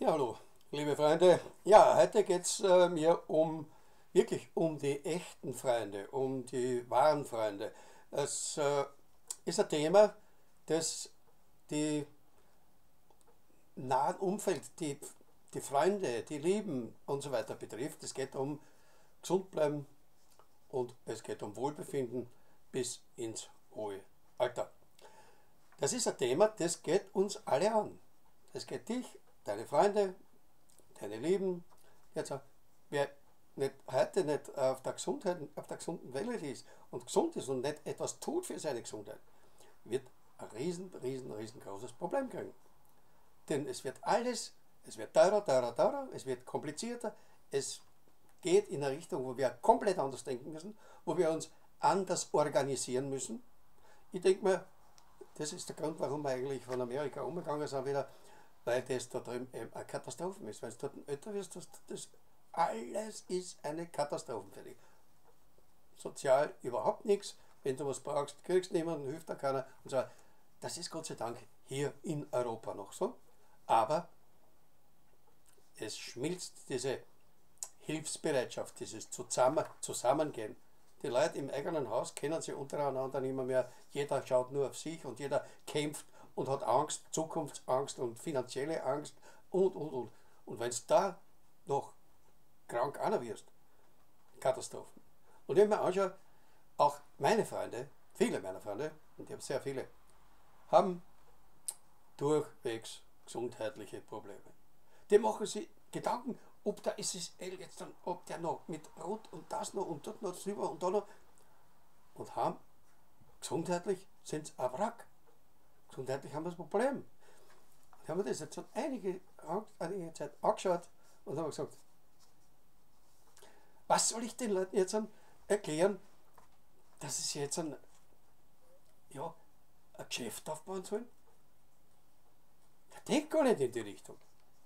Ja, hallo, liebe Freunde. Ja, heute geht es äh, mir um wirklich um die echten Freunde, um die wahren Freunde. Es äh, ist ein Thema, das die nahen Umfeld, die, die Freunde, die Lieben und so weiter betrifft. Es geht um gesund bleiben und es geht um Wohlbefinden bis ins hohe Alter. Das ist ein Thema, das geht uns alle an. Das geht dich deine Freunde, deine Lieben. Jetzt, wer nicht, heute nicht auf der, Gesundheit, auf der gesunden Welle ist und gesund ist und nicht etwas tut für seine Gesundheit, wird ein riesen, riesen, riesengroßes Problem kriegen. Denn es wird alles, es wird teurer, teurer, teurer, es wird komplizierter, es geht in eine Richtung, wo wir komplett anders denken müssen, wo wir uns anders organisieren müssen. Ich denke mir, das ist der Grund, warum wir eigentlich von Amerika umgegangen sind, wieder weil das da drüben eben eine Katastrophe ist. Wenn du dort älter wirst, das, das alles ist eine Katastrophe für dich. Sozial überhaupt nichts. Wenn du was brauchst, kriegst du niemanden, hilft dir keiner und so Das ist Gott sei Dank hier in Europa noch so. Aber es schmilzt diese Hilfsbereitschaft, dieses Zusammen Zusammengehen. Die Leute im eigenen Haus kennen sich untereinander nicht mehr. Jeder schaut nur auf sich und jeder kämpft und hat Angst, Zukunftsangst und finanzielle Angst und, und, und. Und wenn es da noch krank einer wirst, Katastrophen. Und wenn man anschaut, auch meine Freunde, viele meiner Freunde, und ich habe sehr viele, haben durchwegs gesundheitliche Probleme. Die machen sich Gedanken, ob der SSL jetzt dann, ob der noch mit Rot und das noch und dort noch drüber und da noch und haben gesundheitlich sind sie ein Wrack. Gesundheitlich haben wir das Problem. Ich habe mir das jetzt schon einige, einige Zeit angeschaut und habe gesagt, was soll ich den Leuten jetzt erklären, dass sie jetzt ein, ja, ein Geschäft aufbauen sollen? Der denkt gar nicht in die Richtung.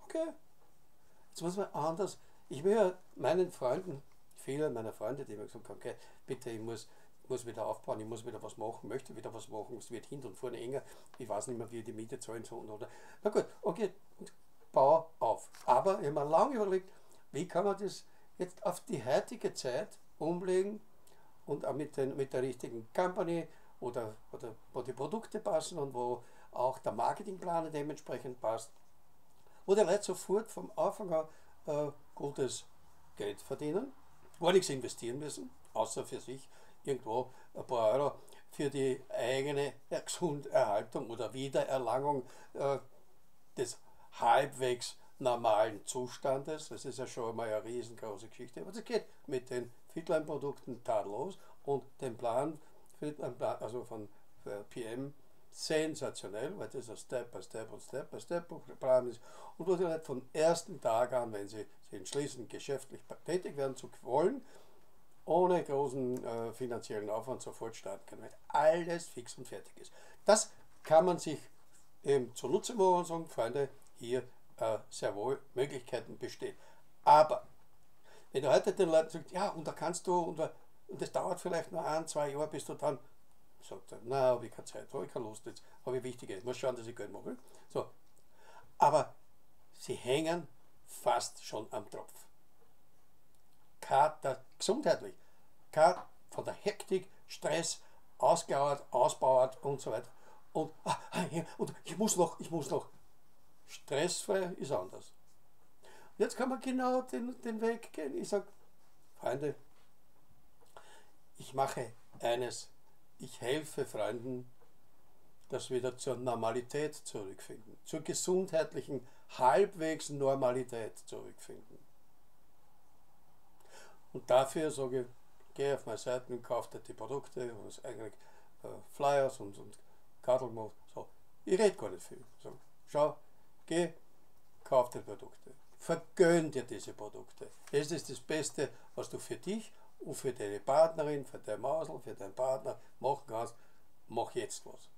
Okay. Jetzt muss man anders. Ich will ja meinen Freunden, viele meiner Freunde, die mir gesagt haben, okay, bitte, ich muss muss wieder aufbauen, ich muss wieder was machen, möchte wieder was machen, es wird hinten und vorne enger, ich weiß nicht mehr, wie ich die Miete zahlen soll. Oder, na gut, okay, bau auf. Aber ich habe mir lange überlegt, wie kann man das jetzt auf die heutige Zeit umlegen und auch mit, den, mit der richtigen Company oder, oder wo die Produkte passen und wo auch der Marketingplan dementsprechend passt, wo die Leute sofort vom Anfang an äh, gutes Geld verdienen, gar nichts investieren müssen, außer für sich irgendwo ein paar Euro für die eigene Gesunderhaltung oder Wiedererlangung äh, des halbwegs normalen Zustandes. Das ist ja schon mal eine riesengroße Geschichte. Aber das geht mit den Fitline-Produkten tadellos und dem Plan, also von PM, sensationell, weil das ein Step by Step und Step by Step Plan ist und wo die Leute vom ersten Tag an, wenn sie sich entschließen, geschäftlich tätig werden zu wollen, ohne großen äh, finanziellen Aufwand sofort starten können, weil alles fix und fertig ist. Das kann man sich eben zunutze machen und sagen, Freunde, hier äh, sehr wohl Möglichkeiten bestehen. Aber wenn du heute den Leuten sagst, ja, und da kannst du, und, und das dauert vielleicht nur ein, zwei Jahre, bis du dann, sagt er, na, habe ich keine Zeit, habe ich keine Lust jetzt, habe ich wichtige, ich muss schauen, dass ich Geld mache. So. Aber sie hängen fast schon am Tropf Kater, gesundheitlich, Kater von der Hektik, Stress, ausgeauert, ausbauert und so weiter. Und, ah, ah und ich muss noch, ich muss noch. Stressfrei ist anders. Jetzt kann man genau den, den Weg gehen. Ich sage, Freunde, ich mache eines. Ich helfe Freunden, wir wieder zur Normalität zurückfinden, zur gesundheitlichen halbwegs Normalität zurückfinden. Und dafür sage ich, geh auf meine Seiten und kauf dir die Produkte und eigentlich äh, Flyers und, und Kartel macht. So, ich rede gar nicht viel. So, schau, geh, kauf dir Produkte. Vergönn dir diese Produkte. Es ist das Beste, was du für dich und für deine Partnerin, für dein Mausel, für deinen Partner machen kannst. Mach jetzt was.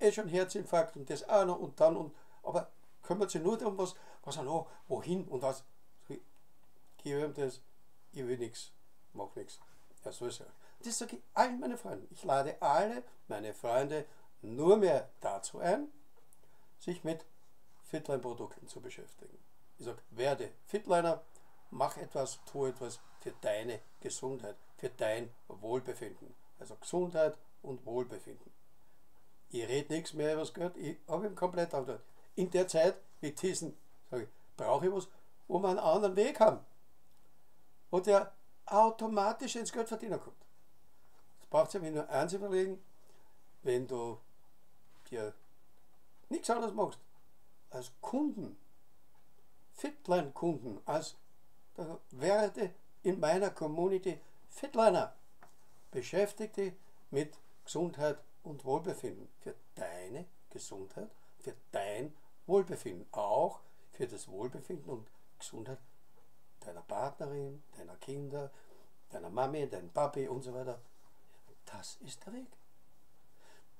Eh schon Herzinfarkt und das auch noch und dann und aber kümmert sich nur darum, was, was er noch, wohin und was gebe ihm das, ich will nichts, mach nichts. Ja, so ist. Das sage ich allen meinen Freunden. Ich lade alle meine Freunde nur mehr dazu ein, sich mit Fitline-Produkten zu beschäftigen. Ich sage, werde Fitliner, mach etwas, tu etwas für deine Gesundheit, für dein Wohlbefinden. Also Gesundheit und Wohlbefinden. Ich rede nichts mehr über das Geld, ich habe ihn komplett auf In der Zeit, mit diesen, sage ich, brauche ich was, wir einen anderen Weg haben. Wo der automatisch ins Geld verdienen kommt. Das braucht sich nur eins überlegen, wenn du dir nichts anderes machst, als Kunden, Fitline-Kunden, als werde in meiner Community Fitliner. Beschäftige mit Gesundheit und Wohlbefinden. Für deine Gesundheit, für dein Wohlbefinden. Auch für das Wohlbefinden und Gesundheit deiner Partnerin, deiner Kinder, deiner Mami, deinem Papi und so weiter. Das ist der Weg.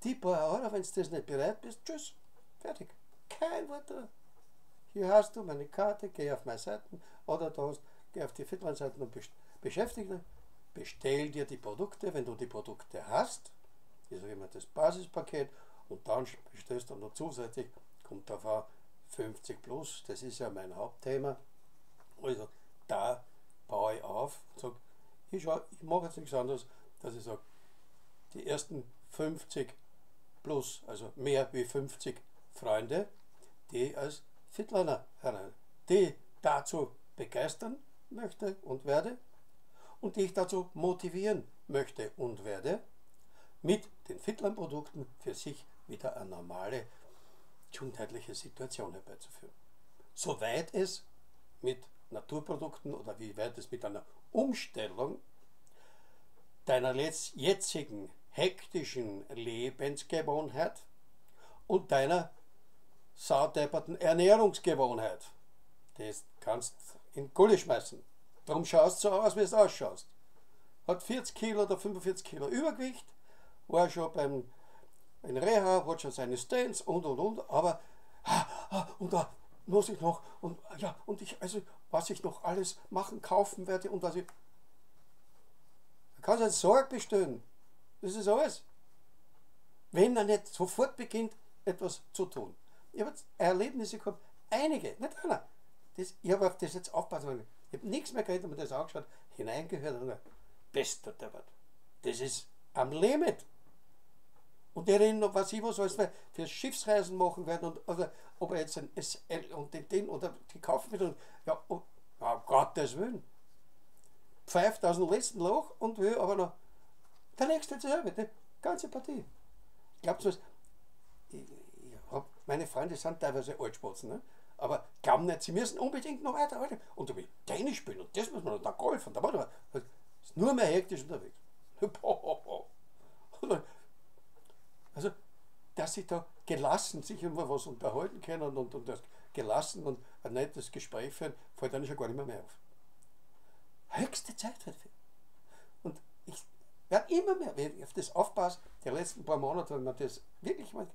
Die paar Euro, wenn du das nicht bereit bist, tschüss, fertig. Kein Wort da. Hier hast du meine Karte, geh auf meine Seiten oder da hast, geh auf die Fitline-Seiten und beschäftige dich. Bestell dir die Produkte, wenn du die Produkte hast. Ist immer das Basispaket und dann bestellst du noch zusätzlich, kommt auf 50 plus, das ist ja mein Hauptthema. Also da baue ich auf und sage, ich, ich mache jetzt nichts anderes, dass ich sage, die ersten 50 plus, also mehr wie 50 Freunde, die als Fitliner herein, die dazu begeistern möchte und werde und die ich dazu motivieren möchte und werde, mit den Fitline-Produkten für sich wieder eine normale gesundheitliche Situation herbeizuführen. Soweit es mit Naturprodukten oder wie weit es mit einer Umstellung deiner jetzigen hektischen Lebensgewohnheit und deiner saudepperten Ernährungsgewohnheit. Das kannst in Gulle schmeißen. Darum schaust du so aus, wie es ausschaust. Hat 40 Kilo oder 45 Kilo Übergewicht, war schon beim in Reha, hat schon seine Stents und und und, aber und da muss ich noch und ja und ich also was ich noch alles machen, kaufen werde und was ich. Da kannst du eine Sorge bestellen. Das ist alles. Wenn er nicht sofort beginnt, etwas zu tun. Ich habe Erlebnisse gehabt, einige, nicht einer. Das, ich habe auf das jetzt aufpassen. Ich habe nichts mehr geredet, habe mir das angeschaut, hineingehört und gesagt, bester der Wort. Das ist am Limit. Und die noch, was ich für Schiffsreisen machen werden und oder ob er jetzt ein SL und den, den oder die kaufen wieder. Ja, um, um Gottes Willen. Pfeift aus dem letzten Loch und will aber noch der nächste dasselbe, die ganze Partie. Glaubt was? Ich, ich hab, meine Freunde sind teilweise Altspatzen, ne? aber glauben nicht, sie müssen unbedingt noch weiter. weiter. Und da will ich Tennis spielen und das muss man noch, da Golf und da war. Ist nur mehr hektisch unterwegs. Also, dass sie da gelassen sich über was unterhalten können und, und das gelassen und ein nettes Gespräch führen, fällt dann schon gar nicht mehr, mehr auf. Höchste Zeit halt für. Und ich werde immer mehr, wenn ich auf das aufpasse, die letzten paar Monate, wenn man das wirklich mal,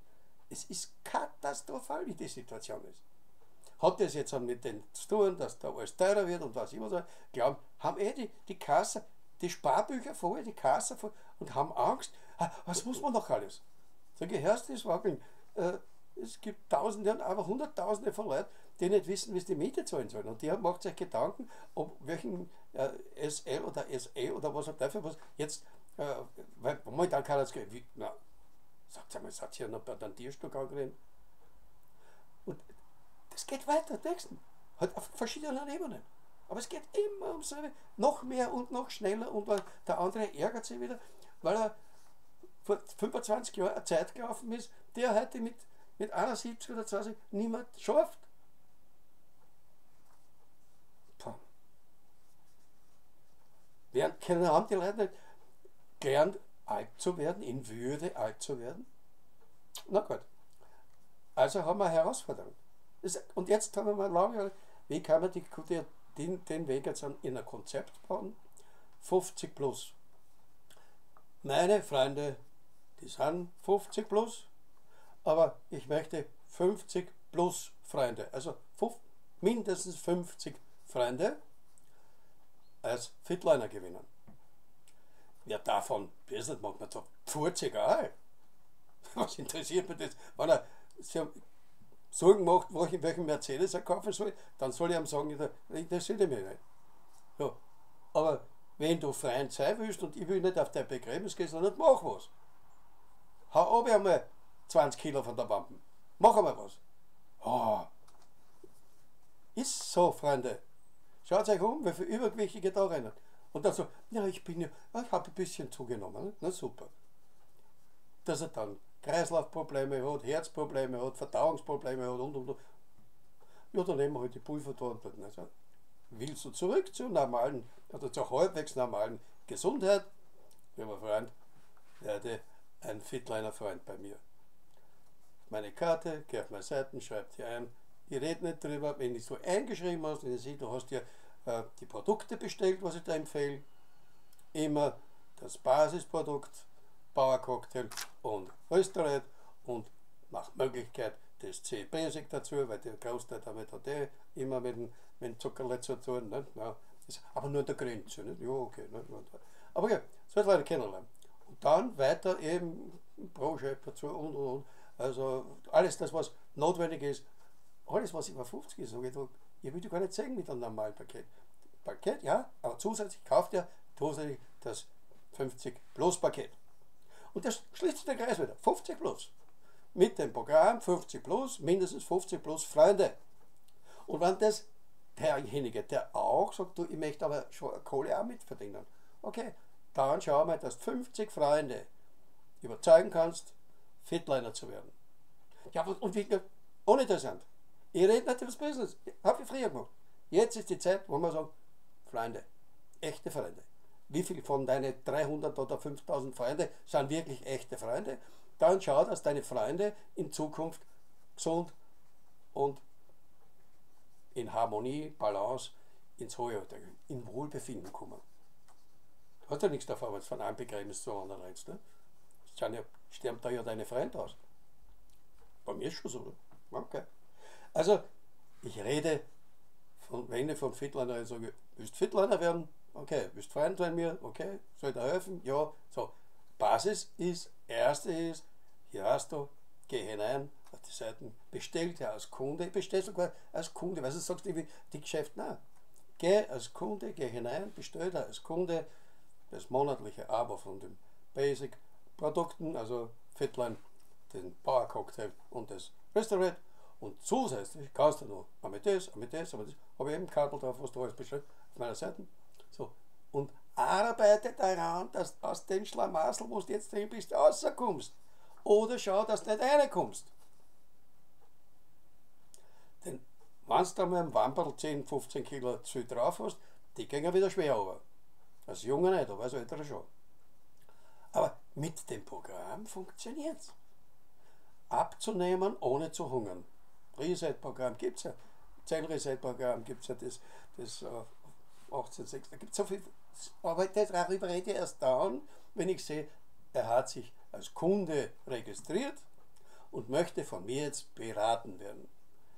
es ist katastrophal, wie die Situation ist. Hat das jetzt mit den zu tun, dass da alles teurer wird und was immer so, glauben, haben eh die, die Kasse, die Sparbücher voll, die Kasse voll und haben Angst, ah, was muss man noch alles? Sag ich, hörst du das wackeln? Äh, es gibt Tausende und einfach Hunderttausende von Leuten, die nicht wissen, wie sie die Miete zahlen sollen. Und die macht sich Gedanken, ob welchen äh, SL oder SE oder was auch dafür was jetzt, äh, weil momentan kann das gehen. Wie, na, sagt einmal, hat hier noch bei einem Tierstück angeredet. Und das geht weiter, nächsten. Halt auf verschiedenen Ebenen. Aber es geht immer um selbe, noch mehr und noch schneller und der andere ärgert sich wieder, weil er vor 25 Jahren eine Zeit gelaufen ist, der heute mit, mit 71 oder 20 niemand schafft. Während keine haben die Leute nicht gelernt, alt zu werden, in Würde alt zu werden? Na gut. Also haben wir eine Herausforderung. und jetzt haben wir mal lange, wie kann man die, den, den Weg jetzt in ein Konzept bauen? 50 plus. Meine Freunde die sind 50 plus, aber ich möchte 50 plus Freunde, also mindestens 50 Freunde als Fitliner gewinnen. Wer davon Business macht, man sagt, pfurz egal. Was interessiert mich das? Wenn er, Sorgen macht, welchen Mercedes er kaufen soll, dann soll ich ihm sagen, das interessiert mich nicht. So. Aber wenn du Freund sein willst und ich will nicht auf dein Begräbnis gehen, sondern mach was. Hau ab einmal 20 Kilo von der Wampen. Mach einmal was. Oh. Ist so, Freunde. Schaut euch um, wie viele Übergewichtige da rennen. Und dann so, ja, ich bin ja, ich habe ein bisschen zugenommen. Na super. Dass er dann Kreislaufprobleme hat, Herzprobleme hat, Verdauungsprobleme hat und und und. Ja, dann nehmen wir halt die Pulver da und dort. Also, willst du zurück zur normalen, oder zur halbwegs normalen Gesundheit? Lieber Freund, werde ein Fitliner-Freund bei mir. Meine Karte, geh auf meine Seiten, schreib die ein. Ich rede nicht drüber, wenn du so eingeschrieben hast, wenn ich sehe, du hast dir äh, die Produkte bestellt, was ich da empfehle. Immer das Basisprodukt, Power Cocktail und Röstereit und nach Möglichkeit das C Basic dazu, weil der Großteil damit hat eh immer mit dem, mit dem Zuckerle zu tun. Nicht? Ja, aber nur der Grenze. Nicht? Ja, okay. Nicht? Aber ja, das wird Leute kennenlernen. Dann weiter eben Pro-Shape dazu und und und. Also alles das, was notwendig ist, alles, was über 50 ist, sage ich, ich will die gar nicht sehen mit einem normalen Paket. Paket, ja, aber zusätzlich kauft ihr zusätzlich das 50 Plus Paket. Und das schließt der Kreis wieder. 50 Plus. Mit dem Programm 50 Plus, mindestens 50 Plus Freunde. Und wenn das derjenige, der auch sagt, du, ich möchte aber schon Kohle auch mitverdienen, okay, dann schau mal, dass 50 Freunde überzeugen kannst, Fitliner zu werden. Ja, und wie uninteressant. Ich rede nicht über das Business. Habe ich früher gemacht. Jetzt ist die Zeit, wo man sagt, Freunde, echte Freunde. Wie viele von deinen 300 oder 5000 Freunde sind wirklich echte Freunde? Dann schau, dass deine Freunde in Zukunft gesund und in Harmonie, Balance ins hohe in Wohlbefinden kommen. Du hast ja nichts davon, wenn du von einem Begräbnis zum anderen rennst. Ne? Ja, stirbt da ja deine Freunde aus. Bei mir ist schon so. Okay. Also, ich rede von, wenn ich von Fitliner ich sage, willst Fitliner werden? Okay. Willst Freund bei mir? Okay. Soll ich dir helfen? Ja. So. Basis ist, erste ist, hier hast du, geh hinein auf die Seiten, bestell dir als Kunde, bestell sogar als Kunde, weil du sagst, die Geschäft, nein. Geh als Kunde, geh hinein, bestell dir als Kunde das monatliche Abo von den Basic Produkten, also Fitline, den Power Cocktail und das Restaurant und zusätzlich kannst du noch das, einmal das, habe ich eben Kabel drauf, was du alles beschreibst, auf meiner Seite. So. Und arbeite daran, dass aus den Schlamassel, wo du jetzt drin bist, rauskommst. Oder schau, dass du nicht reinkommst. Denn wenn du einmal im Wamperl 10, 15 Kilo zu drauf hast, die gehen wieder schwer runter. Als Junge nicht, aber als Älterer schon. Aber mit dem Programm funktioniert es. Abzunehmen, ohne zu hungern. Reset-Programm gibt es ja. Zellreset-Programm gibt es ja das, das äh, 18.6. Da gibt es so viel. Aber darüber rede ich erst dann, wenn ich sehe, er hat sich als Kunde registriert und möchte von mir jetzt beraten werden.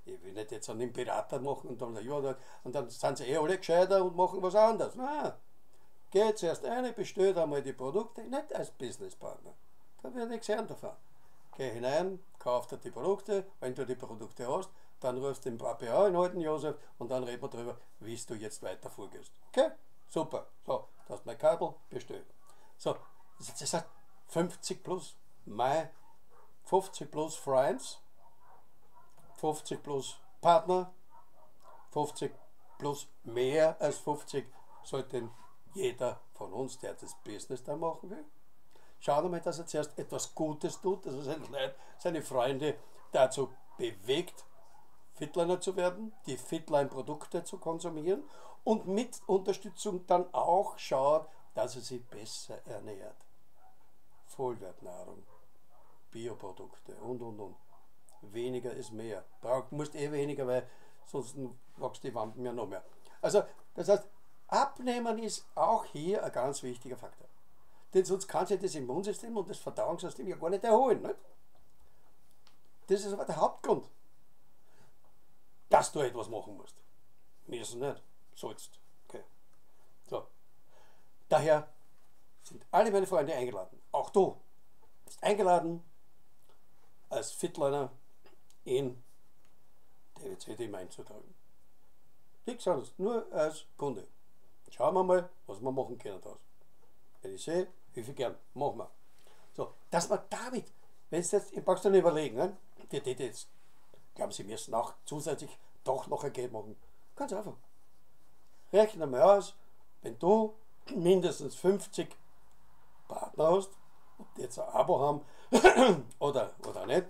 Ich will nicht jetzt an den Berater machen und dann, ja, und dann sind sie eh alle gescheiter und machen was anderes. Nein. Geh zuerst eine, bestellt einmal die Produkte, nicht als Businesspartner. Da wird nichts hören davon. Geh hinein, kauf dir die Produkte, wenn du die Produkte hast, dann rufst du den PPA in alten Josef und dann reden wir darüber, wie du jetzt weiter vorgehst. Okay? Super. So, du hast mein Kabel bestellt. So, das heißt 50 plus Mai, 50 plus Friends, 50 plus Partner, 50 plus mehr als 50 sollte jeder von uns, der das Business da machen will. Schauen wir mal, dass er zuerst etwas Gutes tut, dass er seine, Leute, seine Freunde dazu bewegt, Fitliner zu werden, die Fitline-Produkte zu konsumieren und mit Unterstützung dann auch schaut, dass er sie besser ernährt. Vollwertnahrung, Bioprodukte und und und. Weniger ist mehr. Du musst eh weniger, weil sonst wachst die Wampen ja noch mehr. Also, das heißt, Abnehmen ist auch hier ein ganz wichtiger Faktor. Denn sonst kann sich das Immunsystem und das Verdauungssystem ja gar nicht erholen. Nicht? Das ist aber der Hauptgrund dass du etwas machen musst. Müssen nicht, sollst. Okay. So. Daher sind alle meine Freunde eingeladen. Auch du bist eingeladen als Fitliner in DWC-Team einzutragen. Nichts anderes, nur als Kunde. Schauen wir mal, was wir machen können daraus. Wenn ich sehe, wie viel gern, machen wir. So, dass man damit, wenn es jetzt, ich brauchst du nicht überlegen, ne? die, die, jetzt, glauben Sie, müssen auch zusätzlich doch noch ein Geld machen. Ganz einfach. Rechne mal aus, wenn du mindestens 50 Partner hast, ob die jetzt ein Abo haben oder, oder nicht,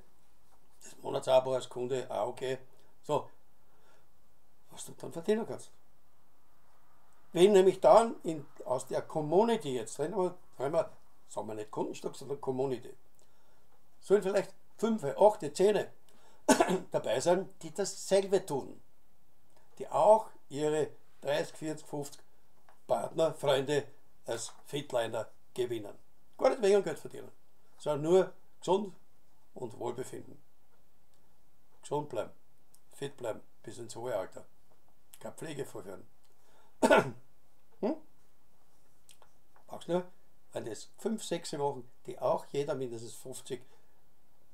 das Monatsabo als Kunde, auch okay. So, was du dann verdienen kannst. Wenn nämlich dann in, aus der Community jetzt, drin wir, wir, sagen wir nicht Kundenstock, sondern Community, sollen vielleicht fünf, acht, zehn dabei sein, die dasselbe tun. Die auch ihre 30, 40, 50 Partner, Freunde als Fitliner gewinnen. Gar nicht wegen Geld verdienen, sondern nur gesund und Wohlbefinden. Gesund bleiben, fit bleiben bis ins hohe Alter. Keine Pflege vorhören. hm? Brauchst nur, das 5, 6 Wochen, die auch jeder mindestens 50,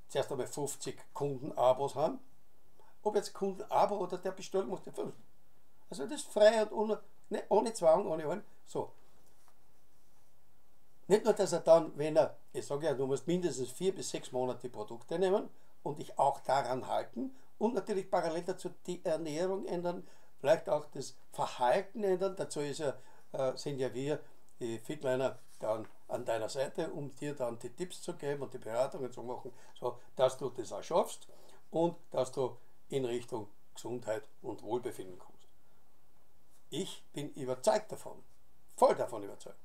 zuerst einmal 50 Kundenabos haben, ob jetzt Kundenabo oder der bestellt, macht der 5. Also das ist frei und ohne, ne, ohne Zwang, ohne allem. So. Nicht nur, dass er dann, wenn er, ich sage ja, du musst mindestens vier bis sechs Monate Produkte nehmen und dich auch daran halten und natürlich parallel dazu die Ernährung ändern, vielleicht auch das Verhalten ändern. Dazu ist ja, äh, sind ja wir, die Fitliner, dann an deiner Seite, um dir dann die Tipps zu geben und die Beratungen zu machen, so dass du das auch schaffst und dass du in Richtung Gesundheit und Wohlbefinden kommst. Ich bin überzeugt davon, voll davon überzeugt.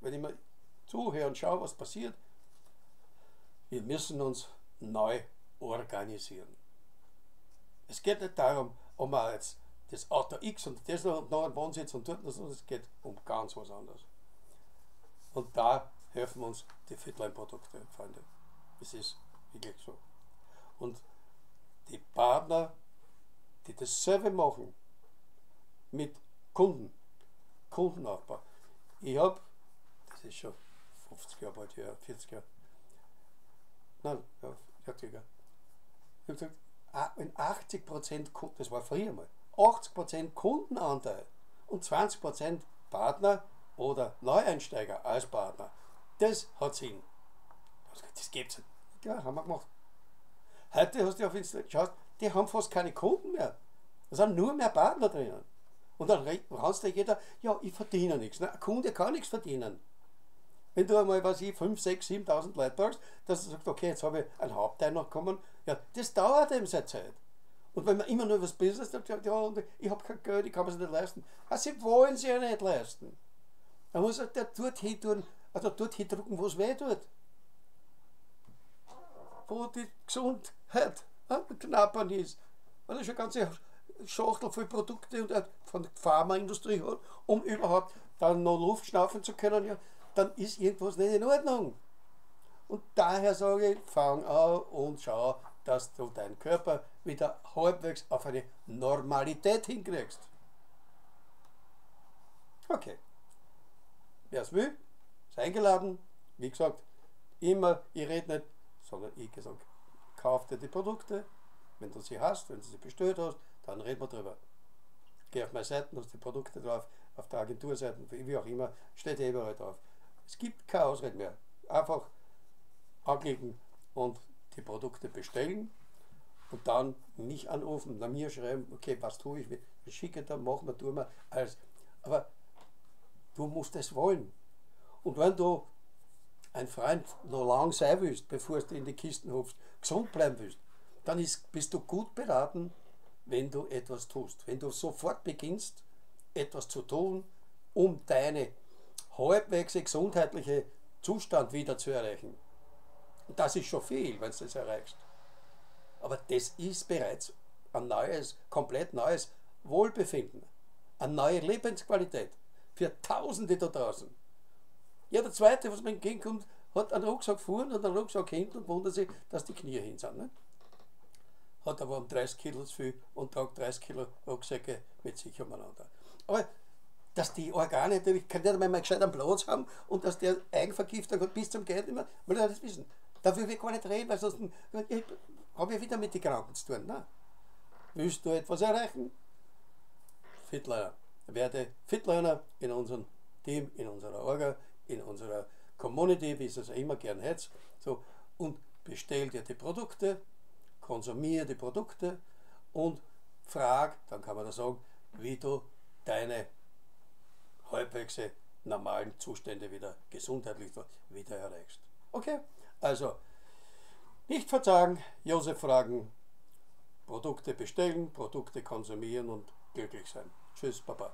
Wenn ich mal zuhöre und schaue, was passiert, wir müssen uns neu organisieren. Es geht nicht darum, ob man jetzt das Auto X und das noch, noch einen Wohnsitz und dort noch, es geht um ganz was anderes. Und da helfen uns die Fitline-Produkte, Freunde. Es ist wirklich so. Und die Partner, die dasselbe machen, mit Kunden, Kundenaufbau. Ich habe, das ist schon 50 Jahre bald her, 40 Jahre, nein, ja, 40 Jahre. Ich habe gesagt, wenn 80 Prozent, das war früher mal, 80 Prozent Kundenanteil und 20 Prozent Partner oder Neueinsteiger als Partner, das hat Sinn. Das gibt's nicht. Ja, haben wir gemacht. Heute hast du auf Instagram geschaut, die haben fast keine Kunden mehr. Da sind nur mehr Partner drinnen. Und dann raunst dir jeder, ja, ich verdiene nichts. ein Kunde kann nichts verdienen. Wenn du einmal, was ich, 5, 6, 7.000 Leute brauchst, dass du sagst, okay, jetzt habe ich ein Haupteinkommen, ja, das dauert eben seine Zeit. Und wenn man immer nur was Business sagt, ja, ich habe kein Geld, ich kann es nicht leisten. Also sie wollen sie ja nicht leisten. Dann muss er dort hin tun, also dort hin drücken, wo es weh tut. Wo die Gesundheit knappern ist. Weil er schon ganze Schachtel voll Produkte und von der Pharmaindustrie hat, um überhaupt dann noch Luft schnaufen zu können, ja, dann ist irgendwas nicht in Ordnung. Und daher sage ich, fang an und schau, dass du deinen Körper wieder halbwegs auf eine Normalität hinkriegst. Okay. Wer es will, ist eingeladen. Wie gesagt, immer, ich rede nicht, sondern ich gesagt, kauf dir die Produkte, wenn du sie hast, wenn du sie bestellt hast, dann reden wir drüber. Geh auf meine Seiten, hast die Produkte drauf, auf der Agenturseite, wie auch immer, steht eh überall drauf. Es gibt keine Ausrede mehr. Einfach anklicken und die Produkte bestellen und dann nicht anrufen, nach mir schreiben, okay, was tue ich, ich schicke da, machen wir, tun wir, alles. Aber du musst es wollen. Und wenn du ein Freund noch lang sein willst, bevor du in die Kisten hupfst, gesund bleiben willst, dann ist, bist du gut beraten, wenn du etwas tust. Wenn du sofort beginnst, etwas zu tun, um deine halbwegs gesundheitliche Zustand wieder zu erreichen. Und das ist schon viel, wenn du das erreichst. Aber das ist bereits ein neues, komplett neues Wohlbefinden, eine neue Lebensqualität für Tausende da draußen. Ja, der zweite, was mir entgegenkommt, hat einen Rucksack vorn und einen Rucksack hinten und wundert sich, dass die Knie hin sind. Nicht? Hat aber um 30 Kilo zu viel und tragt 30 Kilo Rucksäcke mit sich umeinander. Aber dass die Organe natürlich kann nicht einmal gescheit am Platz haben und dass der Eigenvergiftung hat bis zum Geld immer, will er das wissen. Dafür will ich gar nicht reden, weil sonst habe ich wieder mit den Kranken zu tun. Nein. Willst du etwas erreichen? Fitlearner. Werde Fitlearner in unserem Team, in unserer Orga, in unserer Community, wie es also immer gern heißt. So, und bestell dir die Produkte, konsumiere die Produkte und frag, dann kann man da sagen, wie du deine halbwegs normalen Zustände wieder gesundheitlich wieder erreichst. Okay, also nicht verzagen, Josef fragen, Produkte bestellen, Produkte konsumieren und glücklich sein. Tschüss, Baba.